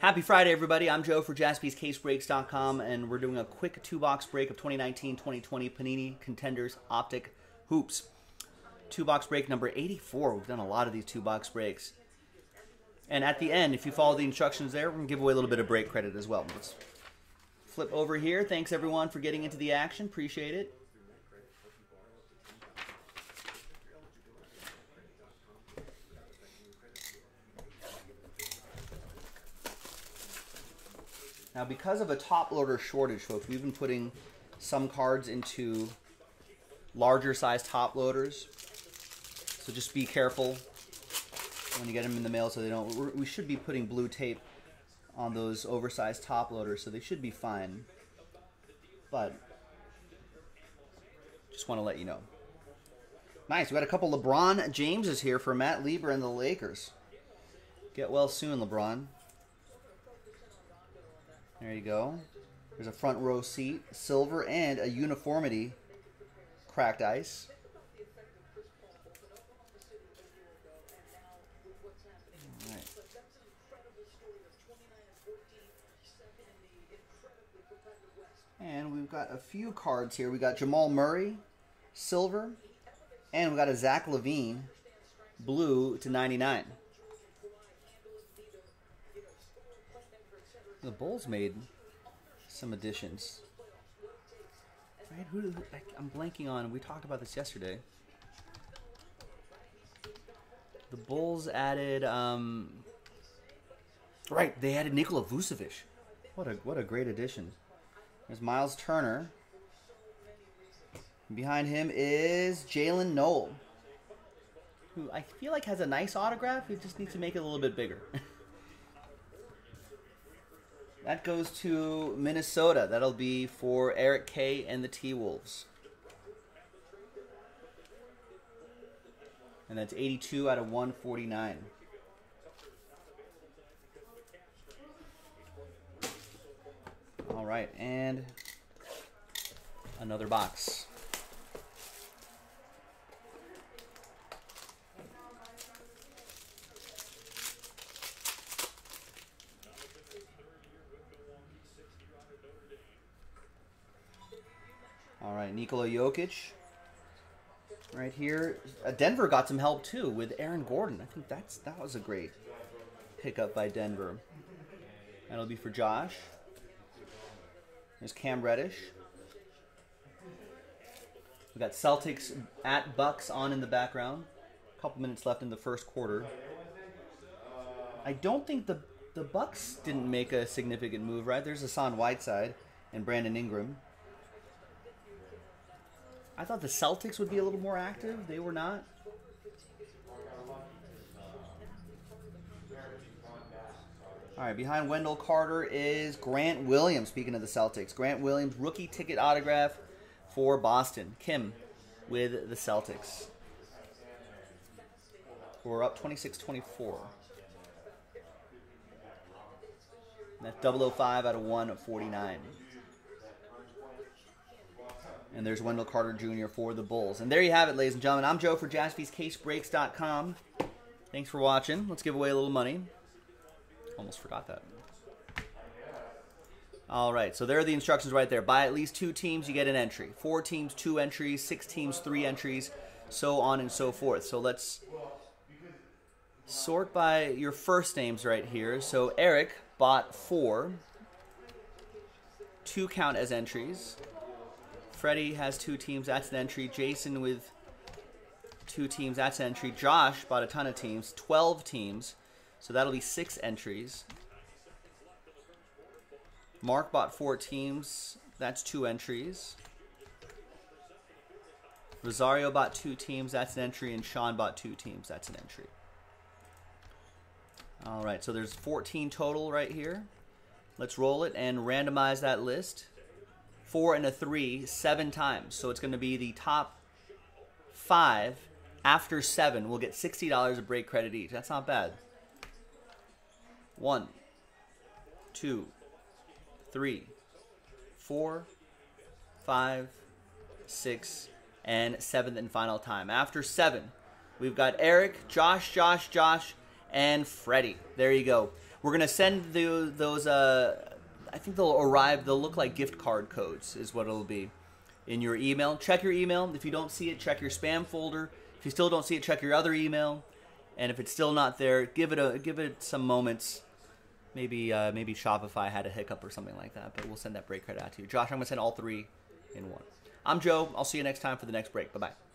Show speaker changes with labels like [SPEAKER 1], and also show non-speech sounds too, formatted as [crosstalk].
[SPEAKER 1] Happy Friday, everybody. I'm Joe for jaspyscasebreaks.com, and we're doing a quick two box break of 2019 2020 Panini Contenders Optic Hoops. Two box break number 84. We've done a lot of these two box breaks. And at the end, if you follow the instructions there, we're going to give away a little bit of break credit as well. Let's flip over here. Thanks, everyone, for getting into the action. Appreciate it. Now, because of a top loader shortage, folks, we've been putting some cards into larger size top loaders. So just be careful when you get them in the mail so they don't. We should be putting blue tape on those oversized top loaders, so they should be fine. But just want to let you know. Nice. We got a couple LeBron Jameses here for Matt Lieber and the Lakers. Get well soon, LeBron. There you go. There's a front row seat, silver, and a uniformity cracked ice. And we've got a few cards here. We got Jamal Murray, silver, and we got a Zach LaVine, blue to 99. The Bulls made some additions. Right? Who? I'm blanking on. We talked about this yesterday. The Bulls added. Um, right, they added Nikola Vucevic. What a what a great addition. There's Miles Turner. Behind him is Jalen Noel, who I feel like has a nice autograph. He just needs to make it a little bit bigger. [laughs] That goes to Minnesota. That'll be for Eric K and the T Wolves. And that's 82 out of 149. All right, and another box. All right, Nikola Jokic. Right here, uh, Denver got some help too with Aaron Gordon. I think that's that was a great pickup by Denver. That'll be for Josh. There's Cam Reddish. We got Celtics at Bucks on in the background. A couple minutes left in the first quarter. I don't think the the Bucks didn't make a significant move, right? There's Hassan Whiteside and Brandon Ingram. I thought the Celtics would be a little more active. They were not. All right, behind Wendell Carter is Grant Williams. Speaking of the Celtics, Grant Williams rookie ticket autograph for Boston. Kim with the Celtics. We're up 26-24. That's 005 out of 149. And there's Wendell Carter Jr. for the Bulls. And there you have it, ladies and gentlemen. I'm Joe for jaspyscasebreaks.com. Thanks for watching. Let's give away a little money. Almost forgot that. All right, so there are the instructions right there. Buy at least two teams, you get an entry. Four teams, two entries. Six teams, three entries. So on and so forth. So let's sort by your first names right here. So Eric bought four. Two count as entries. Freddie has two teams. That's an entry. Jason with two teams. That's an entry. Josh bought a ton of teams. 12 teams. So that'll be six entries. Mark bought four teams. That's two entries. Rosario bought two teams. That's an entry. And Sean bought two teams. That's an entry. All right, so there's 14 total right here. Let's roll it and randomize that list four, and a three seven times. So it's going to be the top five after seven We'll get $60 of break credit each. That's not bad. One, two, three, four, five, six, and seventh and final time. After seven, we've got Eric, Josh, Josh, Josh, and Freddie. There you go. We're gonna send the, those. Uh, I think they'll arrive. They'll look like gift card codes, is what it'll be in your email. Check your email. If you don't see it, check your spam folder. If you still don't see it, check your other email. And if it's still not there, give it a give it some moments. Maybe uh, maybe Shopify had a hiccup or something like that, but we'll send that break credit out to you. Josh, I'm gonna send all three in one. I'm Joe. I'll see you next time for the next break. Bye bye.